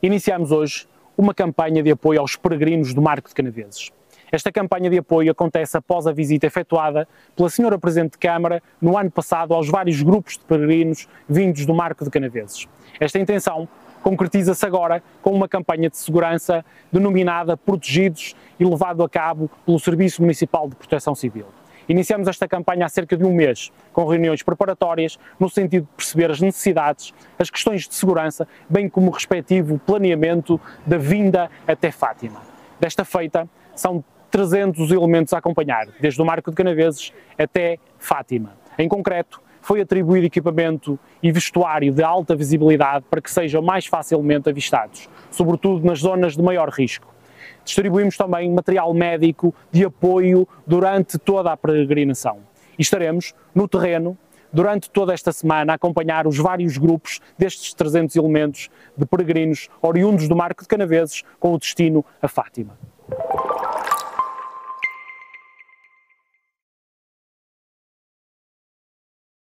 Iniciamos hoje uma campanha de apoio aos peregrinos do Marco de Canaveses. Esta campanha de apoio acontece após a visita efetuada pela Senhora Presidente de Câmara no ano passado aos vários grupos de peregrinos vindos do Marco de Canaveses. Esta intenção concretiza-se agora com uma campanha de segurança denominada Protegidos e levado a cabo pelo Serviço Municipal de Proteção Civil. Iniciamos esta campanha há cerca de um mês, com reuniões preparatórias, no sentido de perceber as necessidades, as questões de segurança, bem como o respectivo planeamento da vinda até Fátima. Desta feita, são 300 elementos a acompanhar, desde o Marco de Canaveses até Fátima. Em concreto, foi atribuído equipamento e vestuário de alta visibilidade para que sejam mais facilmente avistados, sobretudo nas zonas de maior risco. Distribuímos também material médico de apoio durante toda a peregrinação. E estaremos no terreno durante toda esta semana a acompanhar os vários grupos destes 300 elementos de peregrinos oriundos do Marco de Canaveses com o destino a Fátima.